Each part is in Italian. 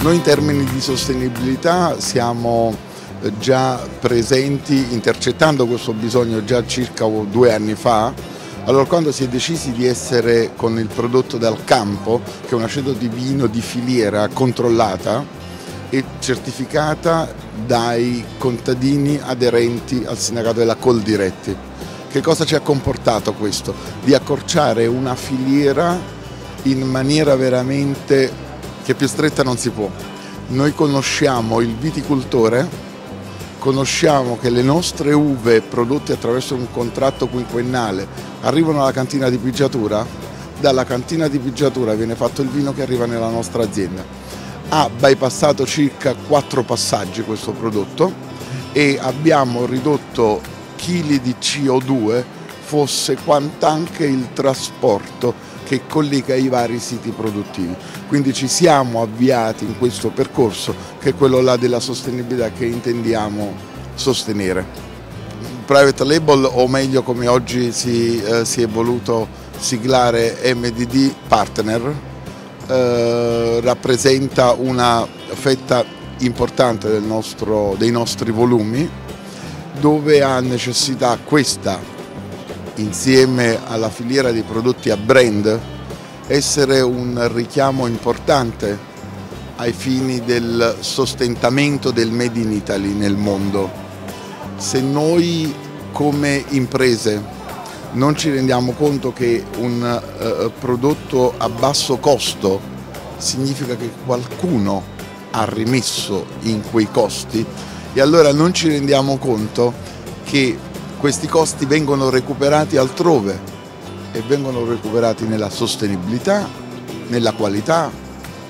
Noi in termini di sostenibilità siamo eh, già presenti intercettando questo bisogno già circa due anni fa. Allora quando si è decisi di essere con il prodotto dal campo, che è un aceto di vino di filiera controllata e certificata dai contadini aderenti al sindacato della Coldiretti. Che cosa ci ha comportato questo? Di accorciare una filiera in maniera veramente che più stretta non si può. Noi conosciamo il viticoltore conosciamo che le nostre uve prodotte attraverso un contratto quinquennale arrivano alla cantina di pigiatura, dalla cantina di pigiatura viene fatto il vino che arriva nella nostra azienda. Ha bypassato circa quattro passaggi questo prodotto e abbiamo ridotto chili di CO2 fosse quant'anche il trasporto che collega i vari siti produttivi. Quindi ci siamo avviati in questo percorso che è quello là della sostenibilità che intendiamo sostenere. Private label o meglio come oggi si, eh, si è voluto siglare MDD Partner eh, rappresenta una fetta importante nostro, dei nostri volumi dove ha necessità questa insieme alla filiera dei prodotti a brand essere un richiamo importante ai fini del sostentamento del Made in Italy nel mondo. Se noi come imprese non ci rendiamo conto che un uh, prodotto a basso costo significa che qualcuno ha rimesso in quei costi e allora non ci rendiamo conto che questi costi vengono recuperati altrove e vengono recuperati nella sostenibilità, nella qualità,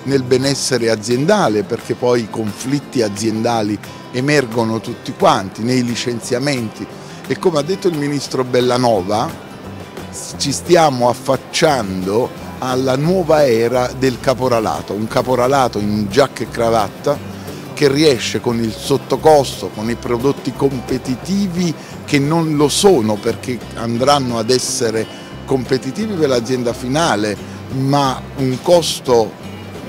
nel benessere aziendale, perché poi i conflitti aziendali emergono tutti quanti, nei licenziamenti. E come ha detto il ministro Bellanova ci stiamo affacciando alla nuova era del caporalato, un caporalato in giacca e cravatta che riesce con il sottocosto, con i prodotti competitivi che non lo sono perché andranno ad essere competitivi per l'azienda finale, ma un costo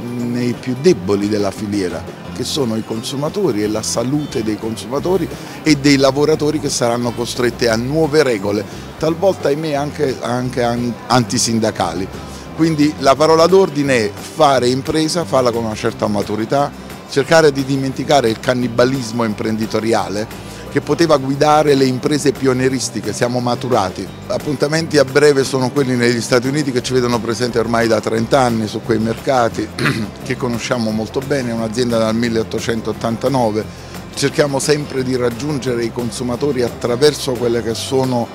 nei più deboli della filiera, che sono i consumatori e la salute dei consumatori e dei lavoratori che saranno costretti a nuove regole, talvolta ahimè anche, anche antisindacali. Quindi la parola d'ordine è fare impresa, farla con una certa maturità, cercare di dimenticare il cannibalismo imprenditoriale che poteva guidare le imprese pionieristiche, siamo maturati. Appuntamenti a breve sono quelli negli Stati Uniti che ci vedono presenti ormai da 30 anni su quei mercati che conosciamo molto bene, è un'azienda dal 1889. Cerchiamo sempre di raggiungere i consumatori attraverso quelle che sono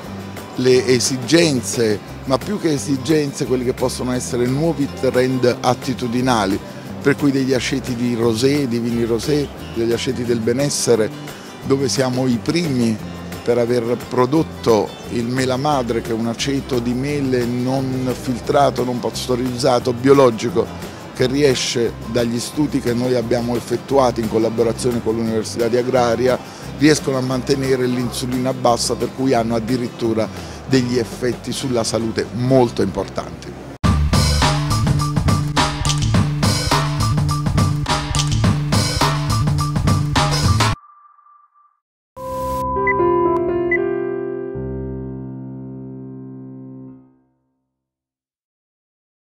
le esigenze, ma più che esigenze, quelli che possono essere nuovi trend attitudinali per cui degli aceti di rosé, di vini rosé, degli aceti del benessere, dove siamo i primi per aver prodotto il mela madre che è un aceto di mele non filtrato, non pastorizzato, biologico che riesce dagli studi che noi abbiamo effettuati in collaborazione con l'Università di Agraria, riescono a mantenere l'insulina bassa per cui hanno addirittura degli effetti sulla salute molto importanti.